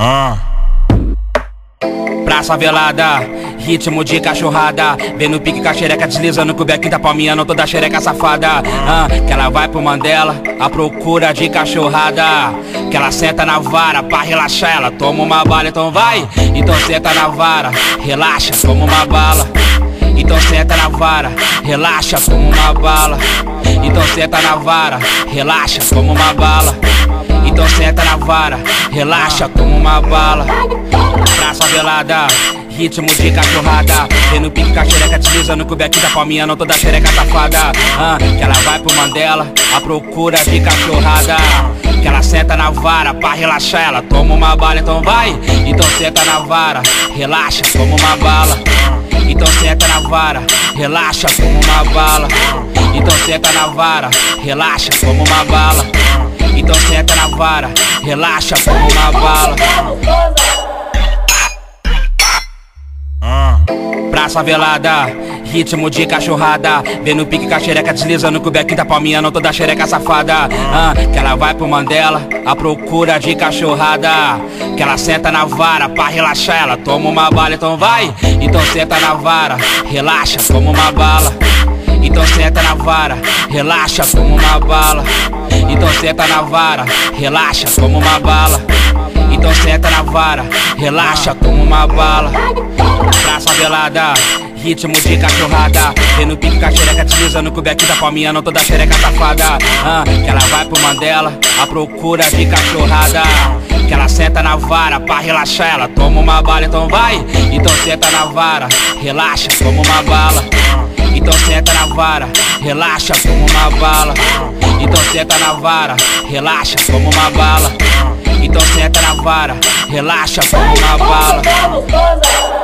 Ah. Praça velada, ritmo de cachorrada. Vem no pique com a xereca deslizando com o bequinho tá palminhando toda a xereca safada. Ah, Que ela vai pro Mandela, à procura de cachorrada. Que ela senta na vara pra relaxar Ela toma uma bala, então vai. Então senta na vara, relaxa, toma uma bala. Então senta na vara, relaxa, toma uma bala. Então senta na vara, relaxa, toma uma bala então senta na vara, relaxa, toma uma bala. Praça velada, ritmo de cachorrada. No pique com a xereca deslizando com o beck da palminha Não toda xereca safada ah, Que ela vai pro Mandela, à procura de cachorrada. Que ela senta na vara, pra relaxar Ela toma uma bala, então vai Então senta na vara, relaxa, toma uma bala. Então senta na vara, relaxa, toma uma bala. Então senta na vara, relaxa, toma uma bala então senta na vara, relaxa, toma uma bala Praça velada, ritmo de cachorrada. Vem no pique com a xereca deslizando com o bequinho da palminha Não toda xereca safada. Ah, Que ela vai pro Mandela, à procura de cachorrada. Que ela senta na vara, pra relaxar Ela toma uma bala, então vai Então senta na vara, relaxa, toma uma bala. Então senta na vara, relaxa, toma uma bala Então senta na vara, relaxa, toma uma bala. Então senta na vara, relaxa, toma uma bala. Praça velada, ritmo de cachorrada. Vem no pique com a xereca deslizando com o beck da palminha Não toda xereca safada. Ah, Que ela vai pro Mandela, à procura de cachorrada. Que ela senta na vara, pra relaxar Ela toma uma bala, então vai Então senta na vara, relaxa, toma uma bala. Então senta na vara, relaxa, toma uma bala. Então senta na vara, relaxa, toma uma bala. Então senta na vara, relaxa, toma uma bala